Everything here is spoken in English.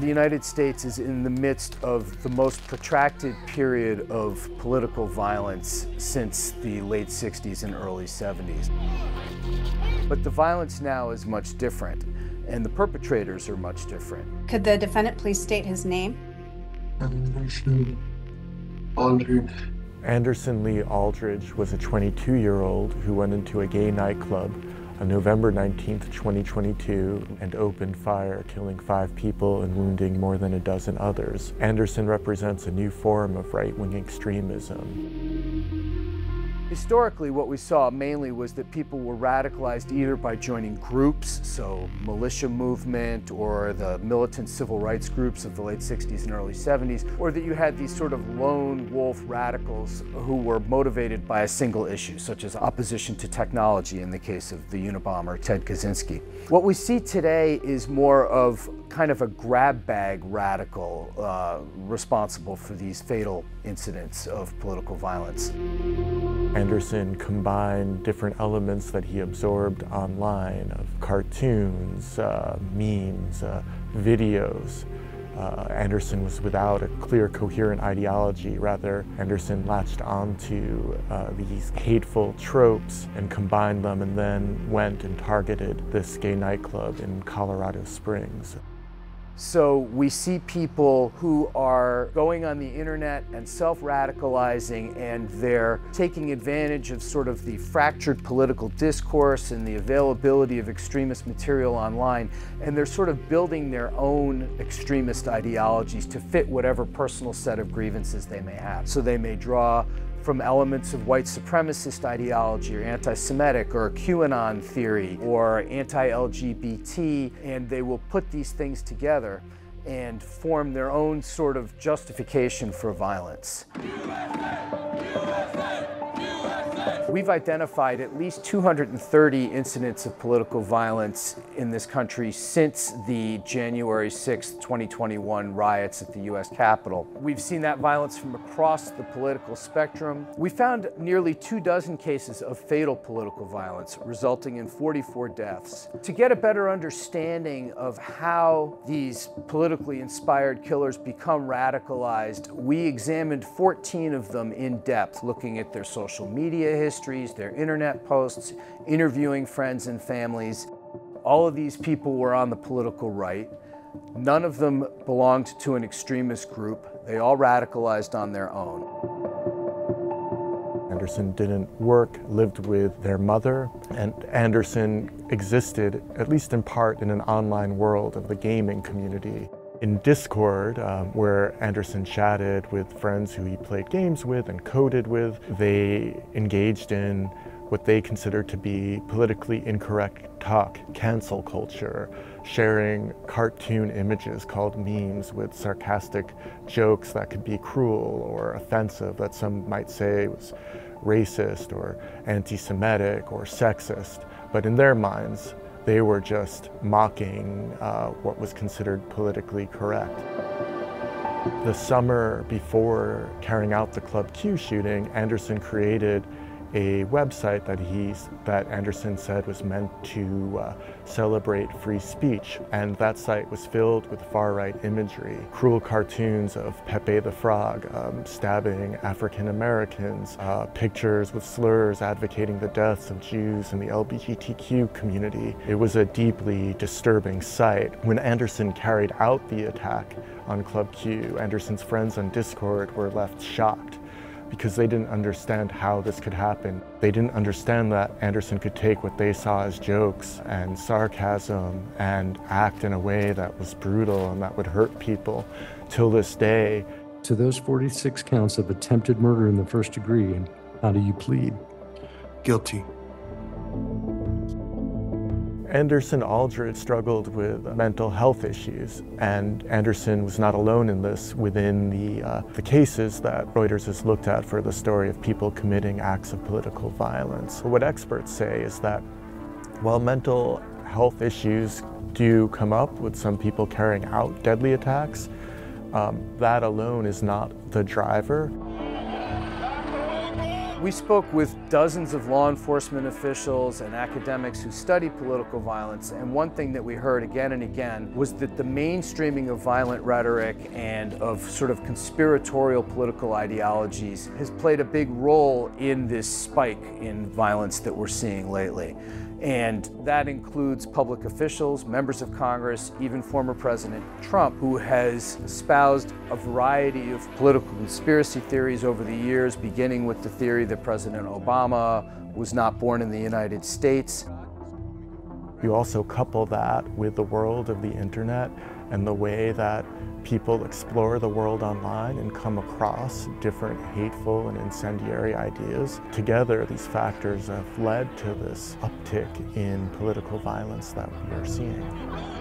The United States is in the midst of the most protracted period of political violence since the late 60s and early 70s. But the violence now is much different, and the perpetrators are much different. Could the defendant please state his name? Anderson Aldrich. Anderson Lee Aldrich was a 22 year old who went into a gay nightclub on November 19, 2022, and opened fire, killing five people and wounding more than a dozen others. Anderson represents a new form of right wing extremism. Historically, what we saw mainly was that people were radicalized either by joining groups, so militia movement or the militant civil rights groups of the late 60s and early 70s, or that you had these sort of lone wolf radicals who were motivated by a single issue, such as opposition to technology in the case of the Unabomber Ted Kaczynski. What we see today is more of kind of a grab bag radical uh, responsible for these fatal incidents of political violence. Anderson combined different elements that he absorbed online of cartoons, uh, memes, uh, videos. Uh, Anderson was without a clear, coherent ideology. Rather, Anderson latched onto uh, these hateful tropes and combined them and then went and targeted this gay nightclub in Colorado Springs. So we see people who are going on the internet and self-radicalizing and they're taking advantage of sort of the fractured political discourse and the availability of extremist material online and they're sort of building their own extremist ideologies to fit whatever personal set of grievances they may have. So they may draw from elements of white supremacist ideology or anti-Semitic or QAnon theory or anti-LGBT, and they will put these things together and form their own sort of justification for violence. We've identified at least 230 incidents of political violence in this country since the January 6, 2021 riots at the U.S. Capitol. We've seen that violence from across the political spectrum. We found nearly two dozen cases of fatal political violence, resulting in 44 deaths. To get a better understanding of how these politically inspired killers become radicalized, we examined 14 of them in depth, looking at their social media histories, their internet posts, interviewing friends and families. All of these people were on the political right. None of them belonged to an extremist group. They all radicalized on their own. Anderson didn't work, lived with their mother, and Anderson existed, at least in part, in an online world of the gaming community. In Discord, um, where Anderson chatted with friends who he played games with and coded with, they engaged in what they considered to be politically incorrect talk, cancel culture, sharing cartoon images called memes with sarcastic jokes that could be cruel or offensive that some might say was racist or anti-Semitic or sexist. But in their minds, they were just mocking uh, what was considered politically correct. The summer before carrying out the Club Q shooting, Anderson created a website that he's that Anderson said was meant to uh, celebrate free speech, and that site was filled with far-right imagery, cruel cartoons of Pepe the Frog um, stabbing African Americans, uh, pictures with slurs advocating the deaths of Jews and the LGBTQ community. It was a deeply disturbing site. When Anderson carried out the attack on Club Q, Anderson's friends on Discord were left shocked because they didn't understand how this could happen. They didn't understand that Anderson could take what they saw as jokes and sarcasm and act in a way that was brutal and that would hurt people till this day. To those 46 counts of attempted murder in the first degree, how do you plead? Guilty. Anderson Aldrich struggled with mental health issues, and Anderson was not alone in this within the, uh, the cases that Reuters has looked at for the story of people committing acts of political violence. What experts say is that while mental health issues do come up with some people carrying out deadly attacks, um, that alone is not the driver. We spoke with dozens of law enforcement officials and academics who study political violence, and one thing that we heard again and again was that the mainstreaming of violent rhetoric and of sort of conspiratorial political ideologies has played a big role in this spike in violence that we're seeing lately. And that includes public officials, members of Congress, even former President Trump, who has espoused a variety of political conspiracy theories over the years, beginning with the theory that President Obama was not born in the United States. You also couple that with the world of the internet and the way that people explore the world online and come across different hateful and incendiary ideas. Together, these factors have led to this uptick in political violence that we are seeing.